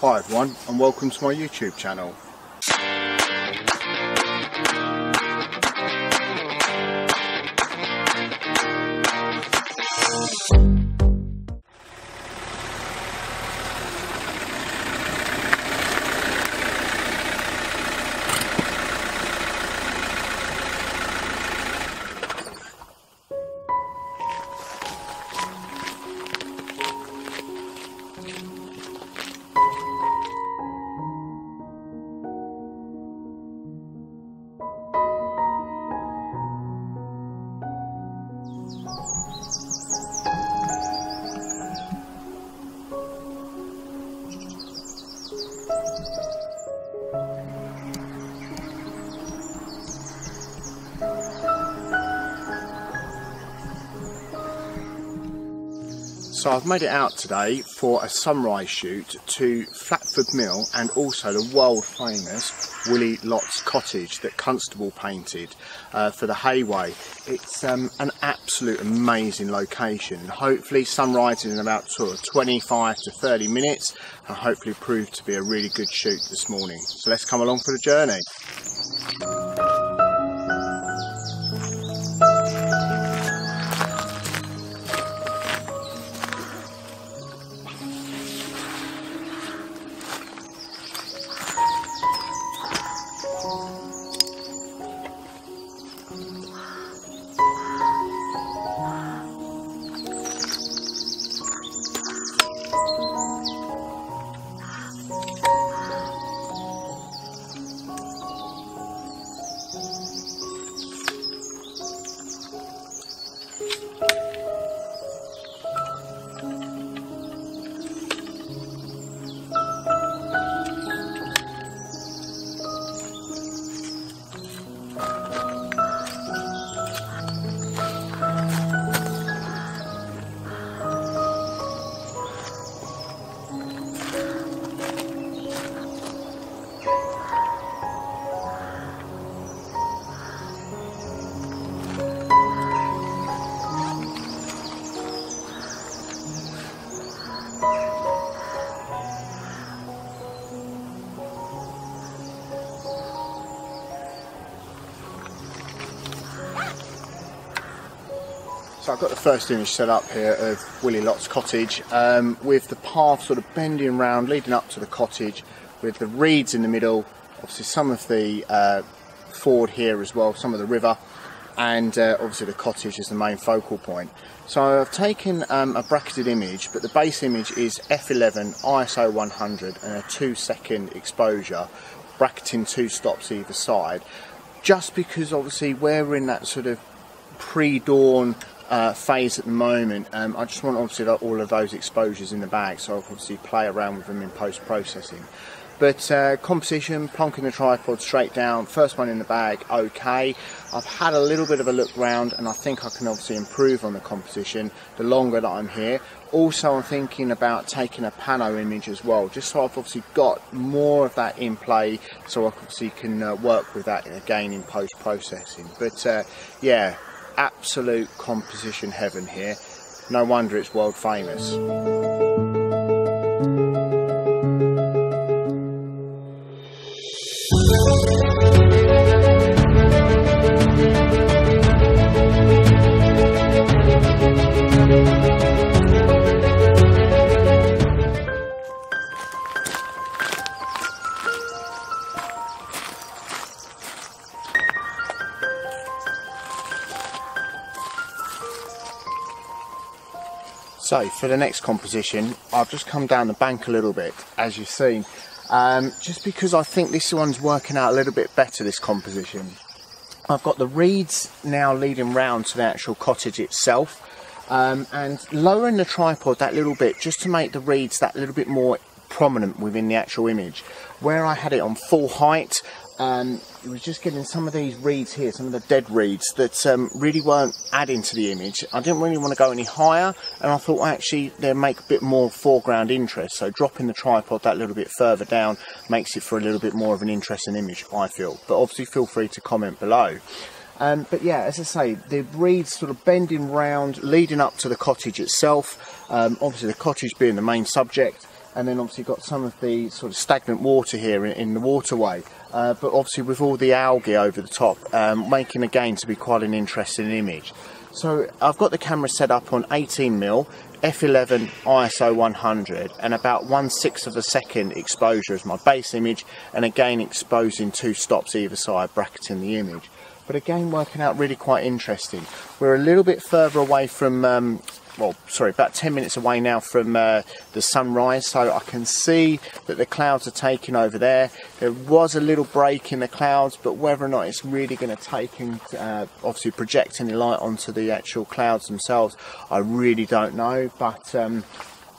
Hi everyone and welcome to my YouTube channel. So I've made it out today for a sunrise shoot to Flatford Mill and also the world famous Willy Lott's cottage that Constable painted uh, for the Hay Wain. It's um, an absolute amazing location. Hopefully sunrise in about sort of 25 to 30 minutes and hopefully prove to be a really good shoot this morning. So let's come along for the journey. So I've got the first image set up here of Willy Lott's cottage um, with the path sort of bending round leading up to the cottage with the reeds in the middle, obviously some of the uh, ford here as well, some of the river and uh, obviously the cottage is the main focal point. So I've taken um, a bracketed image but the base image is f11 ISO 100 and a two second exposure bracketing two stops either side just because obviously we're in that sort of pre-dawn uh, phase at the moment. Um, I just want obviously all of those exposures in the bag, so I'll obviously play around with them in post-processing. But uh, composition, plonking the tripod straight down, first one in the bag, okay. I've had a little bit of a look round and I think I can obviously improve on the composition the longer that I'm here. Also I'm thinking about taking a pano image as well, just so I've obviously got more of that in play so I obviously can uh, work with that again in post-processing. But uh, yeah, absolute composition heaven here. No wonder it's world famous. So for the next composition, I've just come down the bank a little bit, as you've seen, um, just because I think this one's working out a little bit better, this composition. I've got the reeds now leading round to the actual cottage itself, um, and lowering the tripod that little bit just to make the reeds that little bit more prominent within the actual image. Where I had it on full height, um, it was just getting some of these reeds here, some of the dead reeds that um, really weren't adding to the image. I didn't really want to go any higher, and I thought actually they'd make a bit more foreground interest. So dropping the tripod that little bit further down makes it for a little bit more of an interesting image, I feel. But obviously, feel free to comment below. Um, but yeah, as I say, the reeds sort of bending round, leading up to the cottage itself. Um, obviously, the cottage being the main subject. And then obviously got some of the sort of stagnant water here in, in the waterway. Uh, but obviously with all the algae over the top, um, making again to be quite an interesting image. So I've got the camera set up on 18mm, f11 ISO 100 and about one sixth of a second exposure as my base image and again exposing two stops either side bracketing the image but again working out really quite interesting we're a little bit further away from um, well, sorry, about 10 minutes away now from uh, the sunrise, so I can see that the clouds are taking over there. There was a little break in the clouds, but whether or not it's really going to take and uh, obviously project any light onto the actual clouds themselves, I really don't know. But um,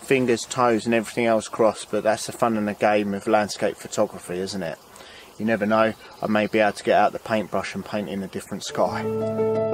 fingers, toes, and everything else crossed. But that's the fun and the game of landscape photography, isn't it? You never know. I may be able to get out the paintbrush and paint in a different sky.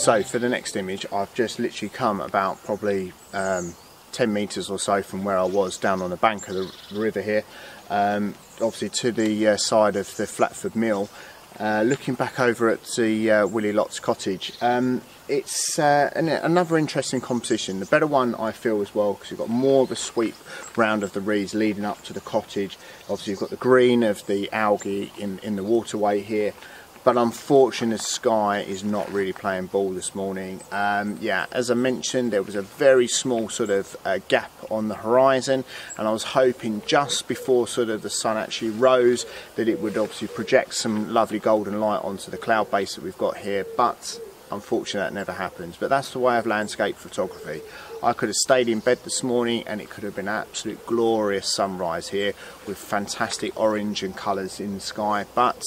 So for the next image, I've just literally come about probably um, 10 metres or so from where I was down on the bank of the river here, um, obviously to the uh, side of the Flatford Mill, uh, looking back over at the uh, Willy Lott's cottage. Um, it's uh, an, another interesting composition, the better one I feel as well because you've got more of a sweep round of the reeds leading up to the cottage. Obviously you've got the green of the algae in, in the waterway here but unfortunately sky is not really playing ball this morning. Um, yeah as I mentioned there was a very small sort of uh, gap on the horizon and I was hoping just before sort of the sun actually rose that it would obviously project some lovely golden light onto the cloud base that we've got here but unfortunately that never happens. But that's the way of landscape photography. I could have stayed in bed this morning and it could have been absolute glorious sunrise here with fantastic orange and colours in the sky but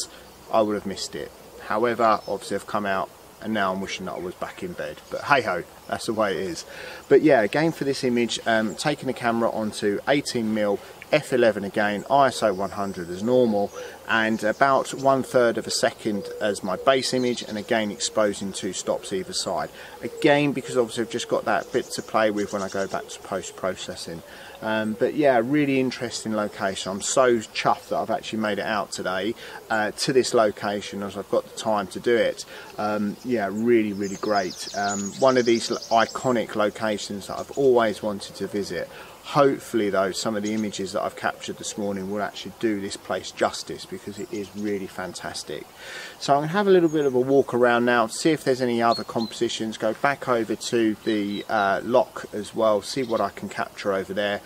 I would have missed it. However, obviously I've come out and now I'm wishing that I was back in bed. But hey ho, that's the way it is. But yeah, again for this image, um, taking the camera onto 18mm f11 again, ISO 100 as normal, and about one third of a second as my base image, and again exposing two stops either side. Again, because obviously I've just got that bit to play with when I go back to post-processing. Um, but yeah, really interesting location. I'm so chuffed that I've actually made it out today uh, to this location as I've got the time to do it. Um, yeah, really, really great. Um, one of these iconic locations that I've always wanted to visit. Hopefully though, some of the images that I've captured this morning will actually do this place justice because it is really fantastic. So I'm going to have a little bit of a walk around now, see if there's any other compositions, go back over to the uh, lock as well, see what I can capture over there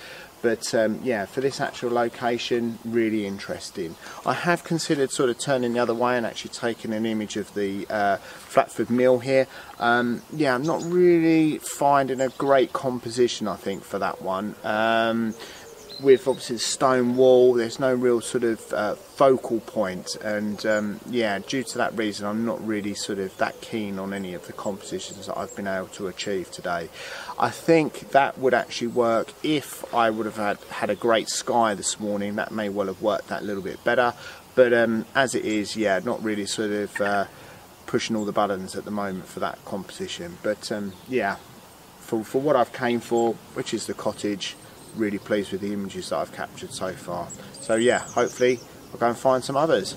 but um, yeah for this actual location really interesting. I have considered sort of turning the other way and actually taking an image of the uh, Flatford Mill here. Um, yeah I'm not really finding a great composition I think for that one. Um, with obviously the stone wall there's no real sort of uh, focal point. And um, yeah due to that reason I'm not really sort of that keen on any of the compositions that I've been able to achieve today. I think that would actually work if I would have had had a great sky this morning. That may well have worked that little bit better. But um, as it is yeah not really sort of uh, pushing all the buttons at the moment for that composition. But um, yeah for, for what I've came for which is the cottage really pleased with the images that I've captured so far. So yeah, hopefully I'll go and find some others.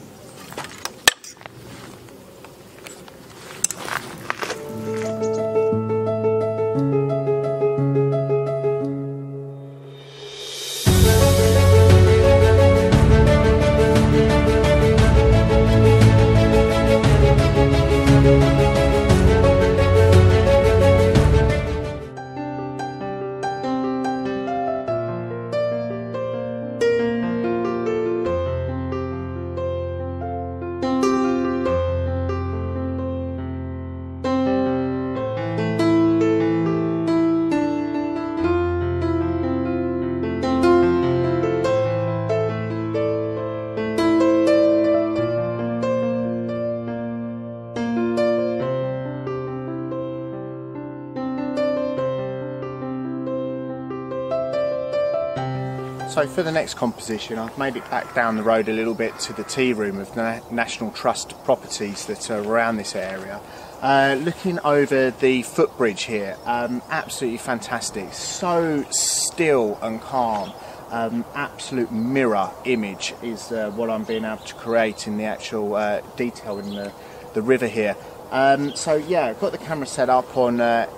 So for the next composition, I've made it back down the road a little bit to the tea room of the National Trust properties that are around this area. Uh, looking over the footbridge here, um, absolutely fantastic. So still and calm. Um, absolute mirror image is uh, what I'm being able to create in the actual uh, detail in the, the river here. Um, so yeah, I've got the camera set up on uh,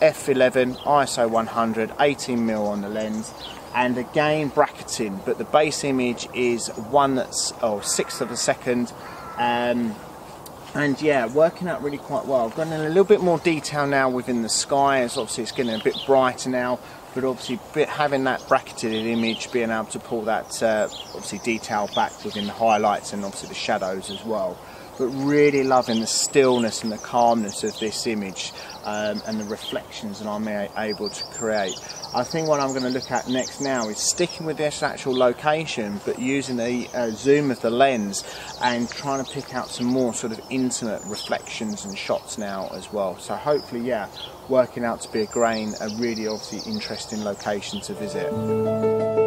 f11 ISO 100 18mm on the lens and again bracketing but the base image is one that's oh sixth of a second um, and yeah working out really quite well. I've gone in a little bit more detail now within the sky as obviously it's getting a bit brighter now but obviously having that bracketed image being able to pull that uh, obviously detail back within the highlights and obviously the shadows as well but really loving the stillness and the calmness of this image um, and the reflections that I'm able to create. I think what I'm going to look at next now is sticking with this actual location but using the uh, zoom of the lens and trying to pick out some more sort of intimate reflections and shots now as well. So hopefully yeah, working out to be a grain, a really obviously interesting location to visit.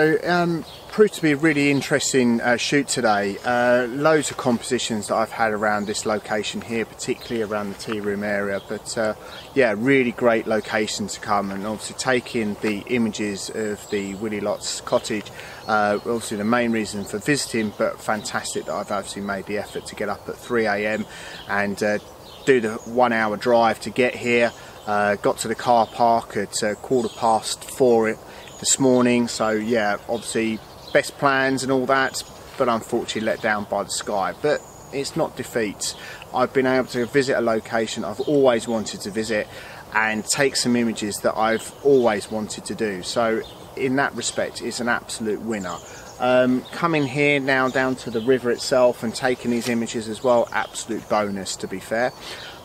So, um, proved to be a really interesting uh, shoot today. Uh, loads of compositions that I've had around this location here, particularly around the tea room area. But uh, yeah, really great location to come and obviously taking the images of the Willy Lott's cottage. Uh, obviously the main reason for visiting, but fantastic that I've actually made the effort to get up at 3am and uh, do the one hour drive to get here. Uh, got to the car park at quarter past four this morning so yeah obviously best plans and all that but unfortunately let down by the sky. But it's not defeat I've been able to visit a location I've always wanted to visit and take some images that I've always wanted to do. So in that respect it's an absolute winner. Um, coming here now down to the river itself and taking these images as well absolute bonus to be fair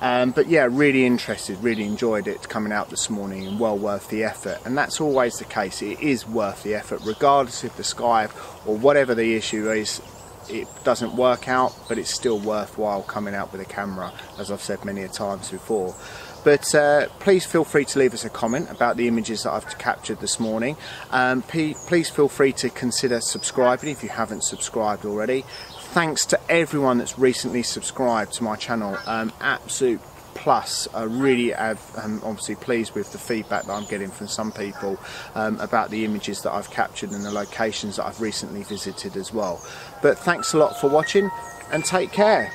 um, but yeah, really interested, really enjoyed it coming out this morning and well worth the effort. And that's always the case, it is worth the effort, regardless if the sky or whatever the issue is, it doesn't work out, but it's still worthwhile coming out with a camera, as I've said many a times before. But uh, please feel free to leave us a comment about the images that I've captured this morning. Um, please feel free to consider subscribing if you haven't subscribed already thanks to everyone that's recently subscribed to my channel. Um, absolute plus I really am um, obviously pleased with the feedback that I'm getting from some people um, about the images that I've captured and the locations that I've recently visited as well but thanks a lot for watching and take care